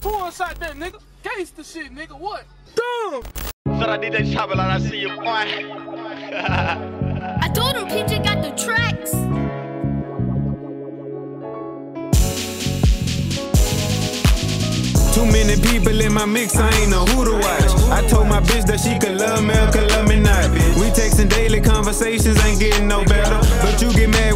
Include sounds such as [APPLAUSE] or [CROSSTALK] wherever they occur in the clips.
Pour us out there, nigga. Gangsta shit, nigga. What? Dumb. Shout out DJ Chopper like I see you, boy. [LAUGHS] I told him PJ got the tracks. Too many people in my mix, I ain't know who to watch. I told my bitch that she could love me or could love me not. We texting daily conversations, ain't getting no better. But you get mad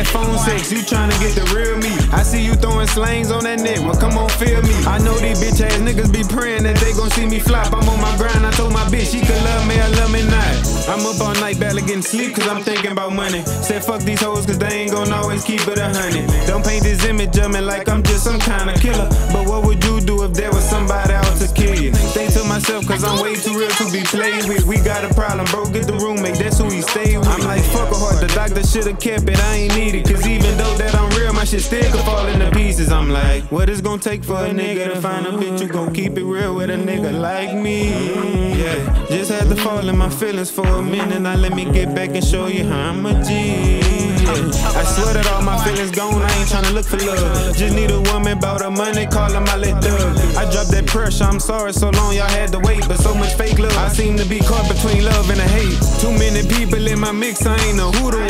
that phone sex, you tryna get the real me. I see you throwing slangs on that neck, well come on, feel me. I know these bitch ass niggas be praying that they gon' see me flop. I'm on my grind, I told my bitch she could love me or love me not. I'm up all night barely getting sleep cause I'm thinking about money. Said fuck these hoes cause they ain't gon' always keep it a hundred. Don't paint this image of me like I'm just some kind of killer. But what would you do if there was somebody out to kill you? Think to myself cause I'm way too real to be played with. We got a problem, bro. Get the roommate, the doctor should've kept it, I ain't need it. Cause even though that I'm real, my shit still could fall into pieces. I'm like, what it's gonna take for a nigga to find a bitch who gon' keep it real with a nigga like me? Yeah, just had to fall in my feelings for a minute. Now let me get back and show you how I'm a G. I swear that all my feelings gone, I ain't tryna look for love. Just need a woman, bout her money, call her my little dog. I dropped that pressure, I'm sorry so long y'all had to wait, but so much fake love. I seem to be caught between love and a hate. Too many people in my mix, I ain't know who to. I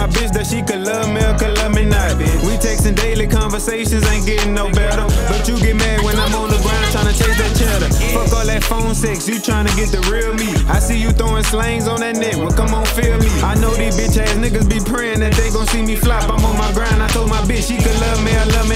my bitch that she could love me or could love me not. We texting daily conversations, ain't getting no better. But you get mad when I'm on the ground tryna chase that cheddar. Fuck all that phone sex, you tryna get the real me. I see you throwing slangs on that net, well come on feel me. I know these bitch ass niggas be praying that they gon' see me flop. I'm on my grind, I told my bitch she could love me or love